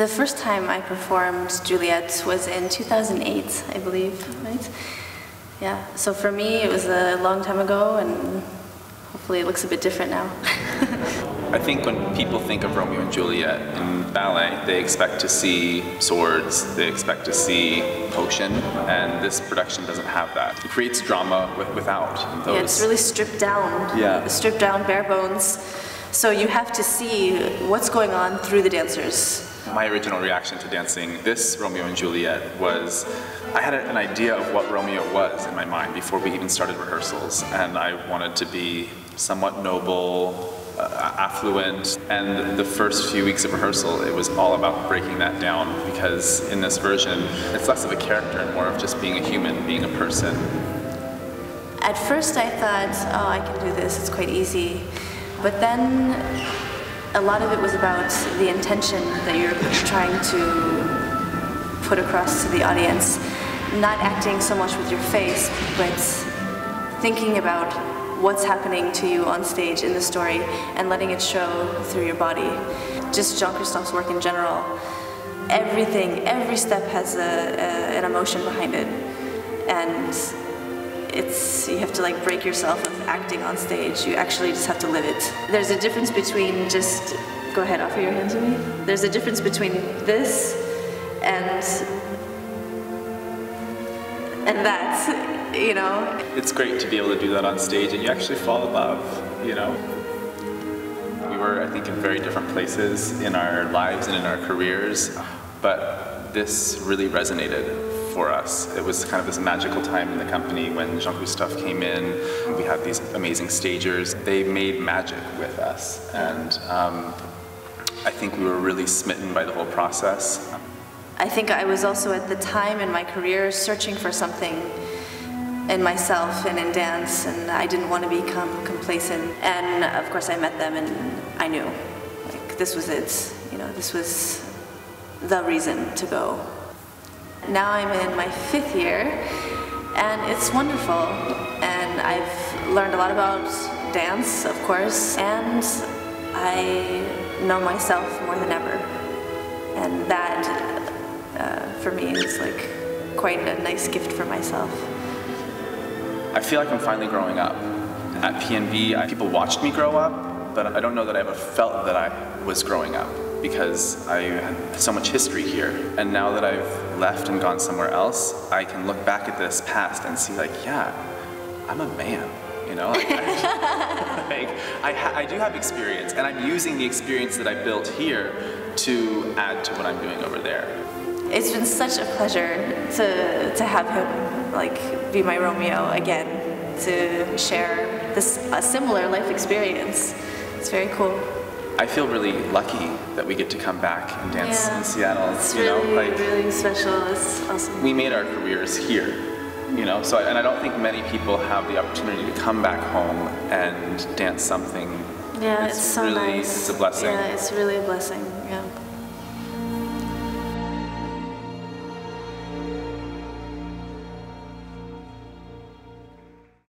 The first time I performed Juliet was in 2008, I believe, right? Yeah, so for me it was a long time ago and hopefully it looks a bit different now. I think when people think of Romeo and Juliet in ballet, they expect to see swords, they expect to see potion, and this production doesn't have that. It creates drama with, without those. Yeah, it's really stripped down. Yeah. Stripped down, bare bones. So you have to see what's going on through the dancers. My original reaction to dancing this Romeo and Juliet was I had an idea of what Romeo was in my mind before we even started rehearsals, and I wanted to be somewhat noble, uh, affluent, and the first few weeks of rehearsal, it was all about breaking that down because in this version, it's less of a character and more of just being a human, being a person. At first I thought, oh, I can do this, it's quite easy. But then a lot of it was about the intention that you're trying to put across to the audience. Not acting so much with your face, but thinking about what's happening to you on stage in the story and letting it show through your body. Just Jean-Christophe's work in general, everything, every step has a, a, an emotion behind it. And it's you have to like break yourself of acting on stage. You actually just have to live it. There's a difference between just go ahead, offer your hand to me. There's a difference between this and and that, you know. It's great to be able to do that on stage and you actually fall in love, you know. We were, I think, in very different places in our lives and in our careers, but this really resonated for us. It was kind of this magical time in the company when Jean-Christophe came in. We had these amazing stagers. They made magic with us, and um, I think we were really smitten by the whole process. I think I was also at the time in my career searching for something in myself and in dance, and I didn't want to become complacent. And of course, I met them, and I knew, like, this was it. You know, this was the reason to go. Now I'm in my fifth year, and it's wonderful. And I've learned a lot about dance, of course, and I know myself more than ever. And that, uh, for me, is like quite a nice gift for myself. I feel like I'm finally growing up. At PNB, I, people watched me grow up, but I don't know that I ever felt that I was growing up because I had so much history here. And now that I've left and gone somewhere else, I can look back at this past and see like, yeah, I'm a man. You know, like, I, like, I, I do have experience, and I'm using the experience that I built here to add to what I'm doing over there. It's been such a pleasure to to have him like be my Romeo again, to share this a similar life experience. It's very cool. I feel really lucky that we get to come back and dance yeah. in Seattle. It's you really, know, like really special. It's awesome. we made our careers here, you know. So, and I don't think many people have the opportunity to come back home and dance something. Yeah, it's, it's so really, nice. It's a blessing. Yeah, it's really a blessing. Yeah.